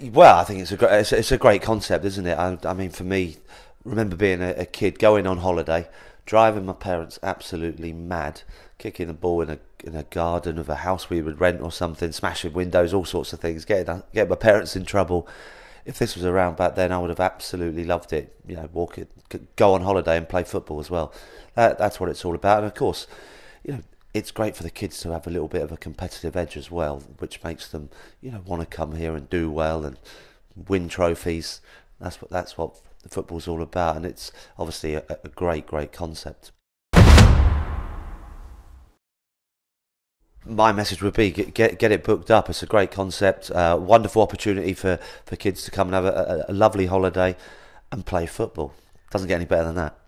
Well, I think it's a great, it's, it's a great concept, isn't it? I, I mean, for me, remember being a, a, kid going on holiday, driving my parents absolutely mad, kicking the ball in a in a garden of a house we would rent or something, smashing windows, all sorts of things, getting uh, getting my parents in trouble. If this was around back then, I would have absolutely loved it. You know, walk it, go on holiday and play football as well. That, that's what it's all about. And of course, you know, it's great for the kids to have a little bit of a competitive edge as well, which makes them, you know, want to come here and do well and win trophies. That's what that's what the football's all about, and it's obviously a, a great, great concept. my message would be get, get, get it booked up. It's a great concept, uh, wonderful opportunity for, for kids to come and have a, a, a lovely holiday and play football. Doesn't get any better than that.